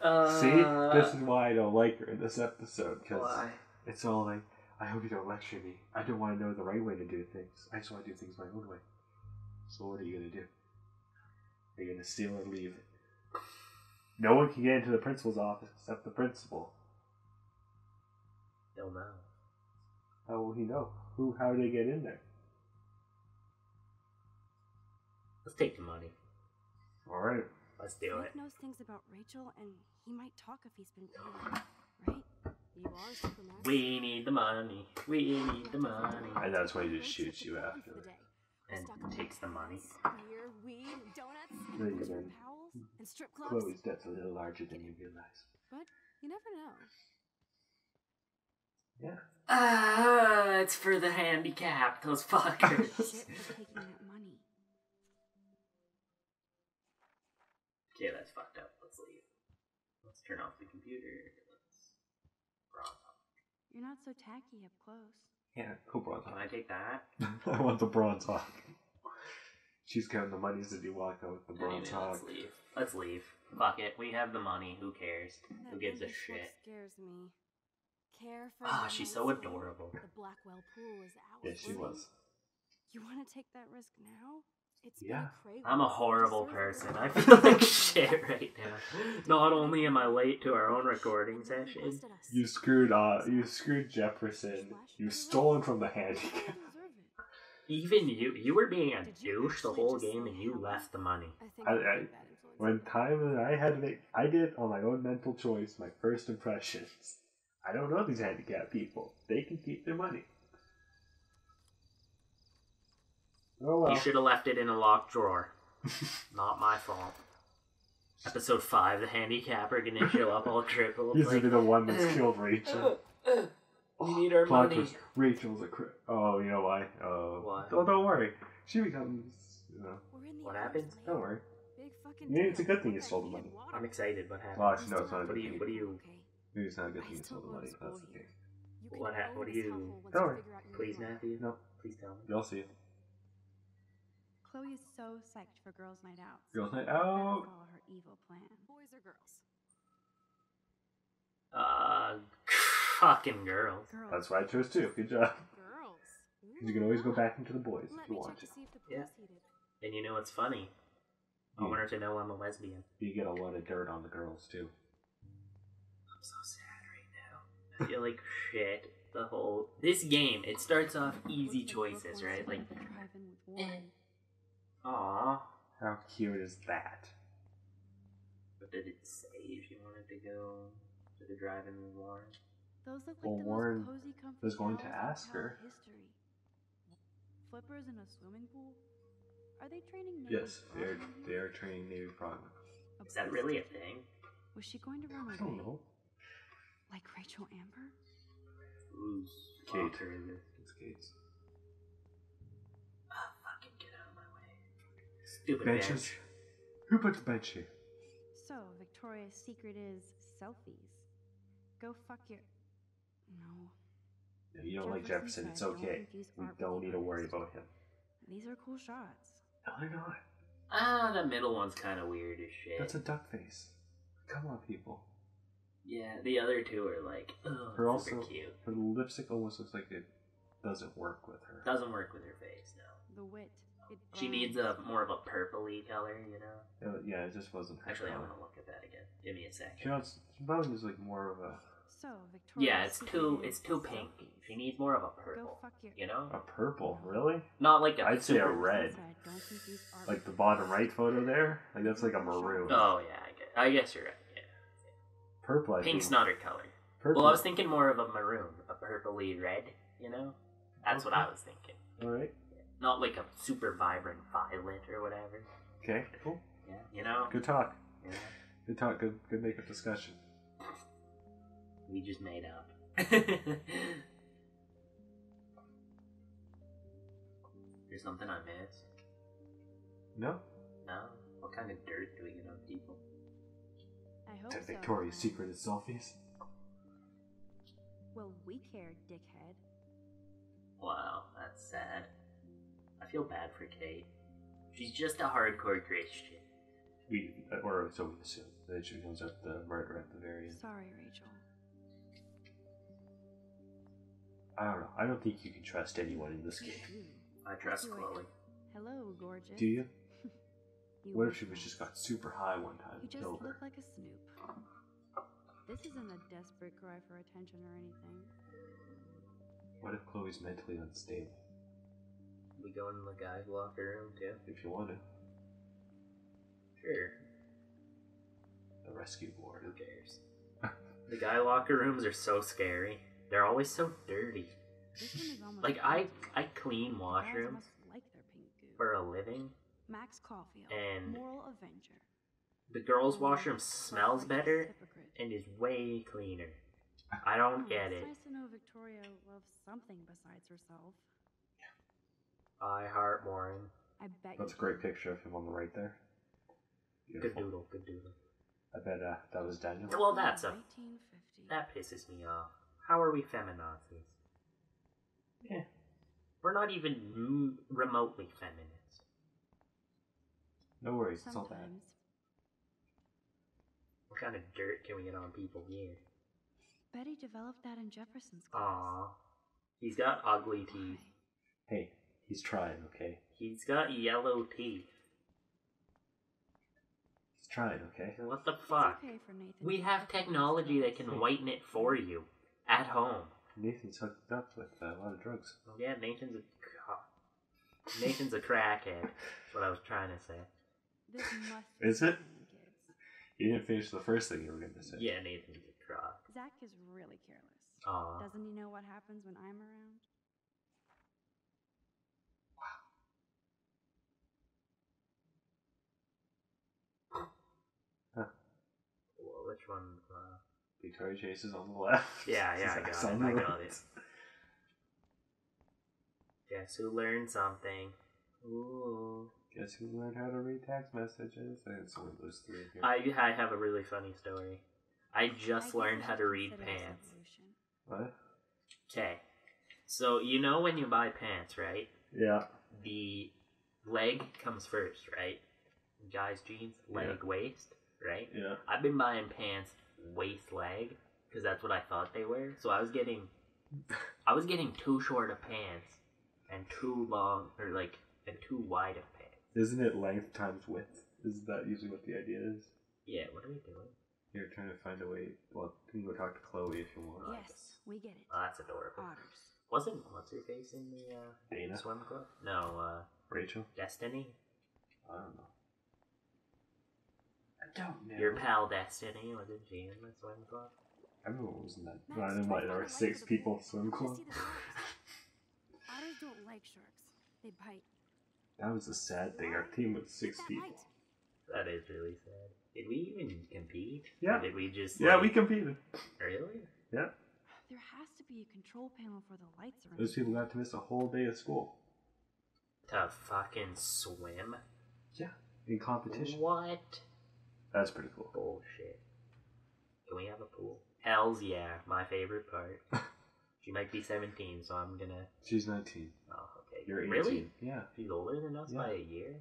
Uh, See, this is why I don't like her in this episode because why? it's all like, I hope you don't lecture me. I don't want to know the right way to do things. I just want to do things my own way. So what are you gonna do? Are you gonna steal or leave? No one can get into the principal's office except the principal. Don't know. How will he know? Who? How do they get in there? Let's take the money. All right. Let's do it. Knows things about Rachel, and he might talk if he's been paid, right? You are Superman. We need the money. We need the money. And that's why he just shoots you after. And takes the money. Beer, weed, donuts, and go. Powell's, and strip clubs. Chloe's debt's a little larger than you realize. But you never know. Yeah. Ah, it's for the handicap. Those fuckers. Shit for taking that money. Okay, that's fucked up. Let's leave. Let's turn off the computer. Let's. Wrong. You're not so tacky up close. Yeah, go bronze Can I take that? I want the bronze hawk. She's counting the monies as you walk out with the bronze Anyway, hawk. let's leave. Let's leave. Fuck it. We have the money. Who cares? Who gives a shit? Scares me. Care for Ah, one she's so adorable. The Blackwell pool is out. Yeah, she was. You want to take that risk now? It's Yeah. I'm a horrible person. I feel like shit right now. Not only am I late to our own recording session, You screwed uh you screwed Jefferson. You stolen from the handicap. even you, you were being a douche the whole game and you left the money. I, I when time and I had to make I did on my own mental choice my first impressions. I don't know these handicapped people. They can keep their money. Oh well. You should have left it in a locked drawer. Not my fault. Episode 5, the handicapper gonna show up all crippled. He's like, gonna be the one that's killed Rachel. we need our Plot money. twist, Rachel's a cri- Oh, you know why? Oh, Why? Oh, don't worry. She becomes. You know. What happens? Don't worry. Maybe it's a good thing you Okay, stole the money. I'm excited. What happened? Well, actually, no, it's not a What good do you? thing. What do you? Okay. Maybe it's not a good thing you still stole the money. That's school the here. case. You can What happened? what do you- household once Don't worry. figure out your Please, new. Matthew. No, Please tell me. you'll see. Chloe is so psyched for girls' night out. Girls' night out. Follow her evil plan. Boys or girls? Uh, fucking girls. Girls. That's why I chose two. Good job. Girls. 'Cause you can always go back into the boys Let if you want to. to see if the Yeah. And you know what's funny? I want her to know I'm a lesbian. you get a lot of dirt on the girls too. I'm so sad right now. I feel like shit. The whole this game. It starts off easy choices, right? Like, to drive in with Warren. Aw. How cute is that? What did it say? If you wanted to go to the drive-in with Warren. Those look like Well, the Warren most cozy, comfy was going to in ask her. History. Flippers in a swimming pool? Are they training Navy Yes, they're they are training Navy frogmen. A Is that really a thing? Was she going to run away? I don't know. Like Rachel Amber? Who's Kate. Walker is it? It's Kate's. Ah, fucking get out of my way. Stupid Benches. bench. Who put the bench here? So, Victoria's secret is selfies. Go fuck your. No. No, you don't like Jefferson Jefferson. It's okay. We don't need to worry about him. These are cool shots. No, they're not. Ah, the middle one's kind of weird as shit. That's a duck face. Come on, people. Yeah, the other two are like, oh, Her super also, cute. her lipstick almost looks like it doesn't work with her. Doesn't work with her face, no. The wit. It She needs a more of a purpley color, you know. Uh, yeah, it just wasn't her. Actually, I want to look at that again. Give me a She wants. She probably is like more of a So, Victoria's Yeah, it's too it's too pink. selfies. She needs more of a Go purple. You know, a purple. Really? not like a. I'd say a red. Said, "Don't confuse art Like the the bottom right photo there. Like that's like a maroon. Oh yeah, I guess, I guess you're right. Yeah, Purple. I pink's think. not her color. Purple. Well, I was thinking more of a maroon, a purpley red. You know, that's what I was thinking. All right. Not like a super vibrant violet or whatever. Okay. Cool. Yeah, you know. Good talk. Yeah, Good talk. Good. Good makeup discussion. we just made up. There's something I missed. No. No. What kind of dirt do we get on people? I hope That so, Victoria's Glenn. Secret is selfies. Well, we care, dickhead. Feel bad for Kate. She's just a hardcore Christian. We or so we assume. that she comes up the murder at the very end. Sorry, Rachel. I don't know. I don't think you can trust anyone in this game. I trust You Chloe. Hello, gorgeous. Do you? You What if she was just got super high one time You just killed her? look like a snoop. This isn't a desperate cry for attention or anything. What if Chloe's mentally unstable? We go in the guy's locker room too. If you want to, Sure. the rescue board. Who cares? the guy locker rooms are so scary. They're always so dirty. This one is almost Like I. I clean washrooms like their pink goo. for a living. Max Caulfield, and- moral avenger. The girls' washroom smells better and is way cleaner. I don't Oh, get it's it. nice to know Victoria loves something besides herself. I heart Warren. I bet That's a you great do. picture of him on the right there. Good Beautiful. doodle, good doodle. I bet uh, that was Daniel. Well, that's a 1950. that pisses me off. How are we feminazis? Yeah. We're not even m- remotely feminist. No worries, it's all bad. Sometimes. What kind of dirt can we get on people here? Betty developed that in Jefferson's class. Aw. He's got ugly teeth. Hey, he's trying, okay? He's got yellow teeth. He's trying, okay? What the fuck? okay for Nathan We have technology that can whiten it for you at home. Nathan's hooked up with uh, a lot of drugs. Oh, yeah, Nathan's a Nathan's a crackhead. That's what I was trying to say. This must Is it? happening. You didn't finish the first thing you were going to say. Yeah, Nathan's a crock. Zach is really careless. Aw. Doesn't he know what happens when I'm around? Well, which one? Uh... Victoria Chase is on the left. Yeah, yeah, I got on it. I got it. Guess who learned something? Ooh. Guess who learned how to read text messages? I think it's one of those three here. I, I have a really funny story. I I just guess learned how to read pants. what? Okay. So, you know when you buy pants, right? Yeah. The leg comes first, right? Guys' jeans, leg, Yeah. waist, right? Yeah. I've been buying pants waist leg because that's what I thought they were. So I was getting, I was getting too short of pants and too long, or like, and too wide of pants. Isn't it length times width? Is that usually what the idea is? Yeah, what are we doing? You're trying to find a way. Well, you can go talk to Chloe if you want. Yes, we get it. Oh, that's adorable. Otters. Wasn't what's her face in the uh, Dana? swim club? No, uh, Rachel? Destiny. I don't know. I don't know. Your pal Destiny wasn't she in the swim club? Everyone was in that. Max, I know try why to there find were a light six for the people boys. swim Wanna club. see the? Otters don't like sharks. They bite. That was a sad thing. Our team was six that people. light. That is really sad. Did we even compete? Yeah. Or did we just? Yeah, like- we competed. really. Yeah. There has to be a control panel for the lights around. Those people got to miss a whole day of school. To fucking swim? Yeah. In competition. What? That's pretty cool. Bullshit. Can we have a pool? Hells yeah, my favorite part. she might be 17, so I'm gonna. She's 19. Oh, okay. You're 18. Really? Yeah. She's older than us Yeah. by a year?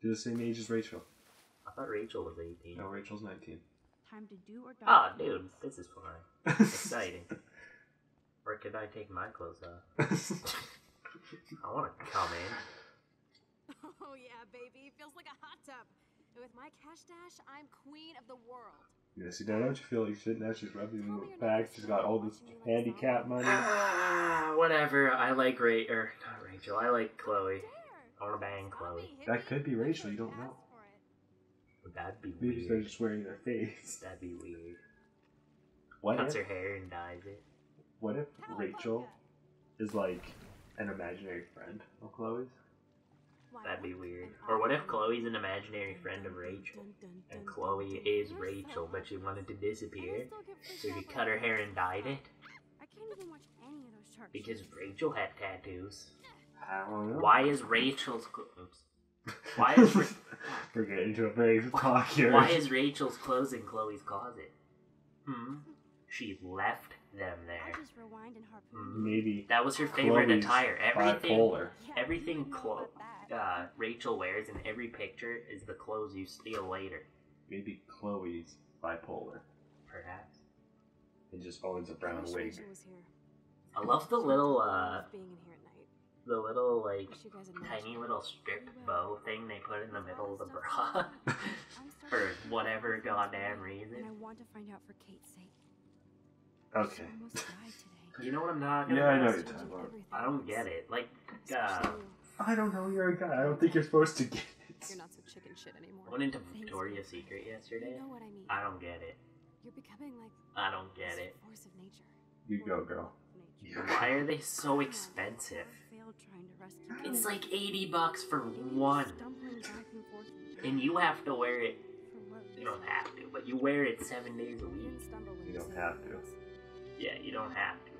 You're the same age as Rachel. I thought Rachel was 18. No, Rachel's 19. Time to do or die. Ah, dude, this is fun. Exciting. or could I take my clothes off? I want to come in. Oh yeah, baby. Feels like a hot tub. And with my cash dash, I'm queen of the world. yeah, see, now don't you feel like shit? Now she's rubbing Tell in me back. She's got all this watching me like a handicap money. Ah, whatever. I like Ray or not Rachel. I like Chloe. Or I wanna bang Chloe. That could be Rachel, you don't know. for it. That'd be Maybe they're just wearing their face. That'd be weird. What Cuts if, her hair and dyes it. what if Rachel is like an imaginary friend of Chloe's? Why, That'd be weird. Or what if. Chloe's an imaginary friend of Rachel? dun, dun, And Chloe dun, dun. is Rachel, but she wanted to disappear. still get freaked So she cut her hair and dyed it. I can't even watch any of those shark Because. Rachel had tattoos. I don't know. Why is Rachel's cl- oops. Why is Ra- We're getting into a very talk here. Why is Rachel's clothes in Chloe's closet? Hmm. She left them I'll there. just rewind and harpoon. Mhm. Maybe That was her favorite Chloe's attire. Everything bipolar. Everything you know clo- uh, Rachel wears in every picture is the clothes you steal later. Maybe Chloe's bipolar Perhaps. and just owns a brown wish wig. Was here. I love the little uh being in here at night. the little like Wish you guys had met tiny little other. strip bow thing they put in the middle of the bra for whatever feel goddamn And I reason. want to find out for Kate's sake. Okay. She almost died today. You know what I'm talking Yeah, I about? know Changing you're talking about. I don't get it. Like, Especially uh. I don't know. You're a guy. I don't think you're supposed to get it. You're not so chicken shit anymore. I went into Thanks, Victoria's Secret yesterday. You know what I mean. I don't get it. You're becoming like I don't get this it. force of nature. You go, girl. Nature. Why are they so expensive? I failed trying to rescue It's Kate. like 80 bucks for one. stumbling back and forth And you have to wear it. For what You don't have to, but you wear it seven days a You week. didn't stumble when You you don't saved have me, to. Liz. Yeah, you don't have to.